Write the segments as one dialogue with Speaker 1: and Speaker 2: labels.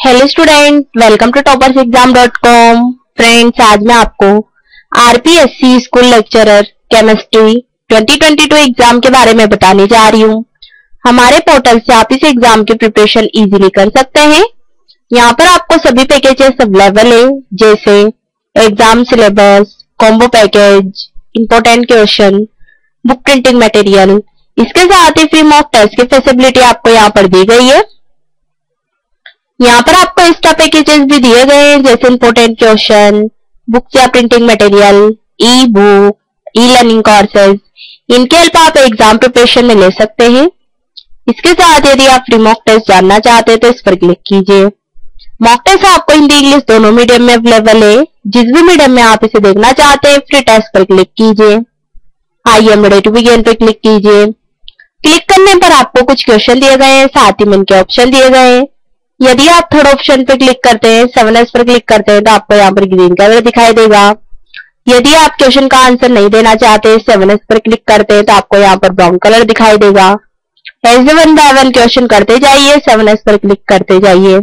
Speaker 1: Hello student welcome to Toppers Exam dot com friends आज मैं आपको RPSC school lecturer chemistry 2022 exam के बारे में बताने जा रही हूँ। हमारे पोर्टल से आप इस एग्ज़ाम की प्रिपरेशन इजीली कर सकते हैं। यहाँ पर आपको सभी पैकेजेस अवेलेबल है, जैसे exam syllabus combo package important question book printing material इसके साथ ही फ्री मॉक टेस्ट की फैसिलिटी आपको यहाँ पर दी गई है। यहाँ पर आपको एक्स्ट्रा पैकेजेस भी दिए गए हैं, जैसे इंपोर्टेंट क्वेश्चन बुक्स या printing material e book e learning courses इनके हेल्प आप एग्ज़ाम प्रिपरेशन में ले सकते हैं। इसके साथ यदि आप फ्री मॉक टेस्ट जानना चाहते हैं तो इस पर क्लिक कीजिए। मॉक टेस्ट आपको हिंदी इंग्लिश दोनों मीडियम में अवेलेबल है। जिस भी मीडियम में आप इसे देखना चाहते हैं फ्री टेस्ट पर क्लिक कीजिए। I am ready to begin पर क्लिक कीजिए। क्लिक करने पर आपको कुछ क्वेश्चन दिए गए हैं, साथ ही में इनके ऑप्शन दिए गए हैं। यदि आप थर्ड ऑप्शन पर क्लिक करते हैं सेवन एस पर क्लिक करते हैं तो आपको यहाँ पर ग्रीन कलर दिखाई देगा। यदि आप क्वेश्चन का आंसर नहीं देना चाहते सेवन एस पर क्लिक करते हैं तो आपको यहाँ पर ब्राउन कलर दिखाई देगा। ऐसे वन बाय वन क्वेश्चन करते जाइए सेवन एस पर क्लिक करते जाइए।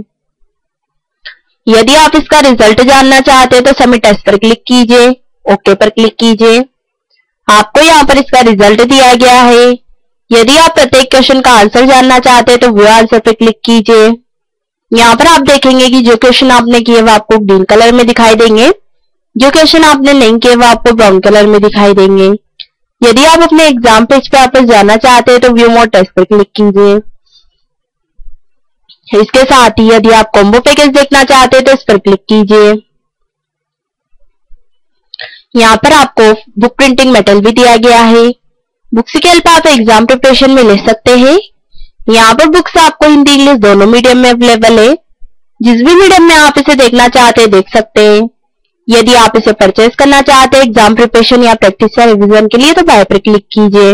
Speaker 1: यदि आप इसका रिज़ल्ट जानना चाहते हैं तो सबमिट टेस्ट पर क्लिक कीजिए ओके पर क्लिक कीजिए। आपको यहाँ पर इसका रिज़ल्ट दिया गया है। यदि आप प्रत्येक क्वेश्चन का आंसर जानना चाहते हैं तो वो आंसर पर क्लिक कीजिए। यहाँ पर आप देखेंगे कि जो क्वेश्चन आपने किए वो आपको ग्रीन कलर में दिखाई देंगे। जो क्वेश्चन आपने नहीं किए वो आपको ब्राउन कलर में दिखाई देंगे। यदि आप अपने एग्ज़ाम पेज पे वापस जाना चाहते हैं तो व्यू मोड टेस्ट पर क्लिक कीजिए। इसके साथ ही यदि आप कॉम्बो पैकेज देखना चाहते हैं तो इस पर क्लिक कीजिए। यहाँ पर आपको बुक प्रिंटिंग मेटल भी दिया गया है। बुक्स के हेल्प आप एग्ज़ाम प्रिपरेशन में ले सकते हैं। यहाँ पर बुक्स आपको हिंदी इंग्लिश दोनों मीडियम में अवेलेबल है। जिस भी मीडियम में आप इसे देखना चाहते हैं, देख सकते हैं। यदि आप इसे परचेज करना चाहते हैं एग्ज़ाम प्रिपरेशन या प्रैक्टिस या रिविजन के लिए तो बाय पर क्लिक कीजिए।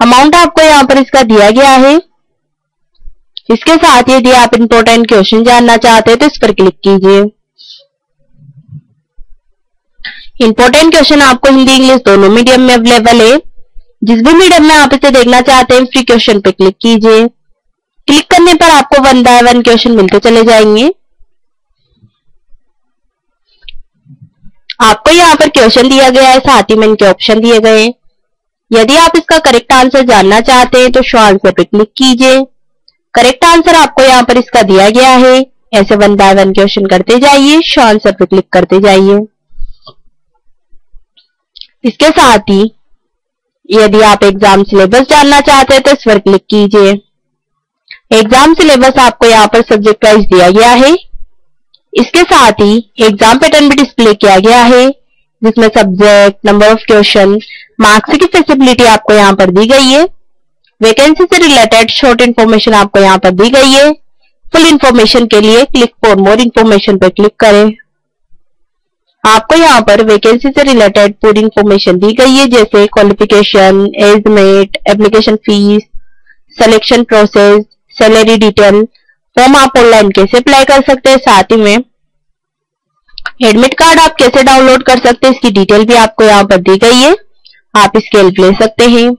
Speaker 1: अमाउंट आपको यहाँ पर इसका दिया गया है। इसके साथ यदि आप इंपोर्टेंट क्वेश्चन जानना चाहते हैं तो इस पर क्लिक कीजिए। इंपोर्टेंट क्वेश्चन आपको हिंदी इंग्लिश दोनों मीडियम में अवेलेबल है। जिस भी मीडियम में आप इसे देखना चाहते हैं फ्री क्वेश्चन पे क्लिक कीजिए। क्लिक करने पर आपको वन बाय वन क्वेश्चन मिलते चले जाएँगे। आपको यहाँ पर क्वेश्चन दिया गया है, साथ ही में इनके ऑप्शन दिए गए हैं। यदि आप इसका करेक्ट आंसर जानना चाहते हैं तो शो आंसर पे क्लिक कीजिए। करेक्ट आंसर आपको यहाँ पर इसका दिया गया है। ऐसे वन बाय वन क्वेश्चन करते जाइए शो आंसर पे क्लिक करते जाइए। इसके साथ ही यदि आप एग्ज़ाम सिलेबस जानना चाहते हैं तो इस पर क्लिक कीजिए। एग्ज़ाम सिलेबस आपको यहाँ पर सब्जेक्ट वाइज दिया गया है। इसके साथ ही एग्ज़ाम पैटर्न भी डिस्प्ले किया गया है, जिसमें subject number of question marks की फेसिबिलिटी आपको यहाँ पर दी गई है। वैकेंसी से रिलेटेड शॉर्ट इन्फॉर्मेशन आपको यहाँ पर दी गई है। फुल इन्फॉर्मेशन के लिए क्लिक फॉर मोर इन्फॉर्मेशन पर क्लिक करें। आपको यहाँ पर वैकेंसी से रिलेटेड पूरी इंफॉर्मेशन दी गई है, जैसे qualification age met application fees selection process salary detail form आप ऑनलाइन कैसे अप्लाई कर सकते हैं, साथ ही में एडमिट कार्ड आप कैसे डाउनलोड कर सकते हैं, इसकी डिटेल भी आपको यहाँ पर दी गई है, आप इसकी हेल्प ले सकते हैं।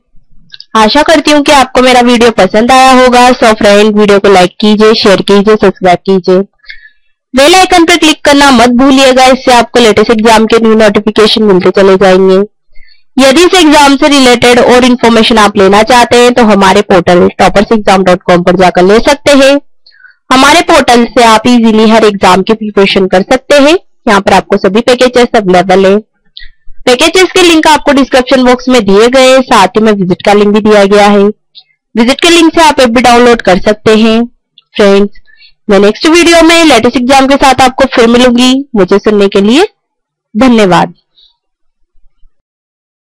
Speaker 1: आशा करती हूँ कि आपको मेरा वीडियो पसंद आया होगा सो फ्रेंड वीडियो को लाइक कीजिए शेयर कीजिए सब्सक्राइब कीजिए। बेल आइकन पर क्लिक करना मत भूलिएगा इससे आपको लेटेस्ट एग्ज़ाम के न्यू नोटिफिकेशन मिलते चले जाएँगे। यदि इस एग्ज़ाम से रिलेटेड और इन्फॉर्मेशन आप लेना चाहते हैं तो हमारे portal Toppers Exam dot com पर जाकर ले सकते हैं। हमारे पोर्टल से आप इजीली हर एग्ज़ाम की प्रिपरेशन कर सकते हैं। यहाँ पर आपको सभी पैकेजेस अवेलेबल है। पैकेजेस के लिंक आपको डिस्क्रिप्शन बॉक्स में दिए गए साथ ही में विज़िट का लिंक भी दिया गया है। विज़िट के लिंक से आप ऐप भी डाउनलोड कर सकते हैं। फ्रेंड्स मैं नेक्स्ट वीडियो में लेटेस्ट एग्ज़ाम के साथ आपको फिर मिलूँगी। मुझे सुनने के लिए धन्यवाद।